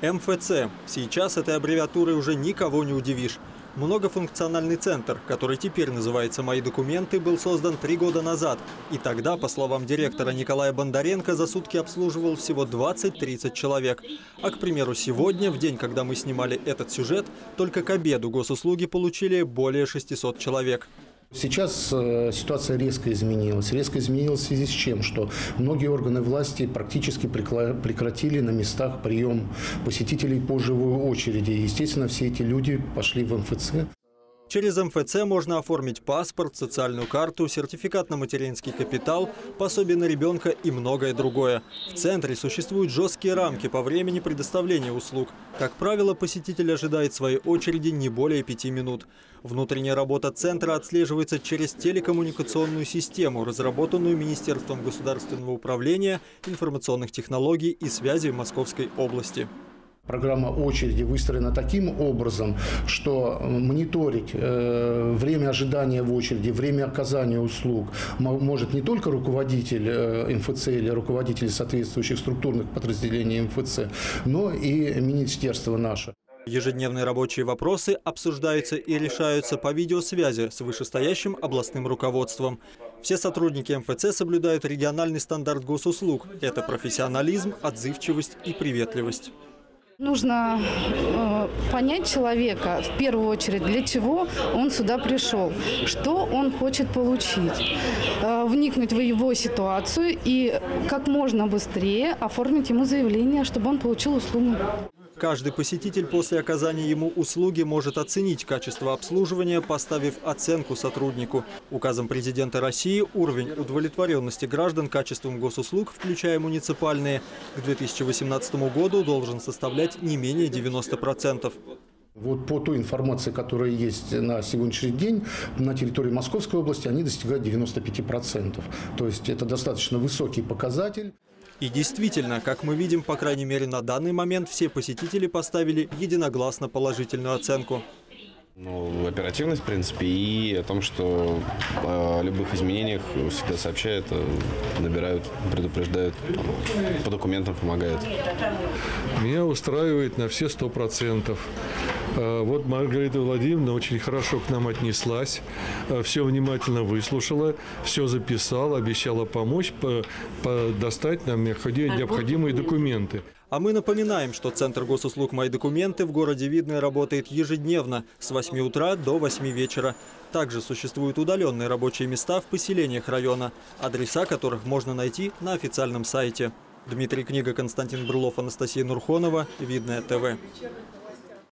МФЦ. Сейчас этой аббревиатурой уже никого не удивишь. Многофункциональный центр, который теперь называется «Мои документы», был создан три года назад. И тогда, по словам директора Николая Бондаренко, за сутки обслуживал всего 20-30 человек. А, к примеру, сегодня, в день, когда мы снимали этот сюжет, только к обеду госуслуги получили более 600 человек. Сейчас э, ситуация резко изменилась. Резко изменилась в связи с чем? Что многие органы власти практически прекратили на местах прием посетителей по живой очереди. Естественно, все эти люди пошли в МФЦ. Через МФЦ можно оформить паспорт, социальную карту, сертификат на материнский капитал, пособие на ребенка и многое другое. В центре существуют жесткие рамки по времени предоставления услуг. Как правило, посетитель ожидает своей очереди не более пяти минут. Внутренняя работа центра отслеживается через телекоммуникационную систему, разработанную Министерством государственного управления, информационных технологий и связи Московской области. Программа очереди выстроена таким образом, что мониторить э, время ожидания в очереди, время оказания услуг может не только руководитель э, МФЦ или руководитель соответствующих структурных подразделений МФЦ, но и министерство наше. Ежедневные рабочие вопросы обсуждаются и решаются по видеосвязи с вышестоящим областным руководством. Все сотрудники МФЦ соблюдают региональный стандарт госуслуг. Это профессионализм, отзывчивость и приветливость. Нужно э, понять человека в первую очередь, для чего он сюда пришел, что он хочет получить, э, вникнуть в его ситуацию и как можно быстрее оформить ему заявление, чтобы он получил услугу. Каждый посетитель после оказания ему услуги может оценить качество обслуживания, поставив оценку сотруднику. Указом президента России уровень удовлетворенности граждан качеством госуслуг, включая муниципальные, к 2018 году должен составлять не менее 90%. Вот по той информации, которая есть на сегодняшний день на территории Московской области, они достигают 95%. То есть это достаточно высокий показатель. И действительно, как мы видим, по крайней мере на данный момент, все посетители поставили единогласно положительную оценку. Ну, оперативность, в принципе, и о том, что о любых изменениях всегда сообщают, э, набирают, предупреждают, по документам помогают. Меня устраивает на все сто процентов. Э, вот Маргарита Владимировна очень хорошо к нам отнеслась, э, все внимательно выслушала, все записала, обещала помочь, по, по достать нам необходимые документы. А мы напоминаем, что Центр госуслуг «Мои документы» в городе Видное работает ежедневно с 8 утра до 8 вечера. Также существуют удаленные рабочие места в поселениях района, адреса которых можно найти на официальном сайте. Дмитрий Книга, Константин Брылов, Анастасия Нурхонова. Видное ТВ.